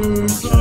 Together.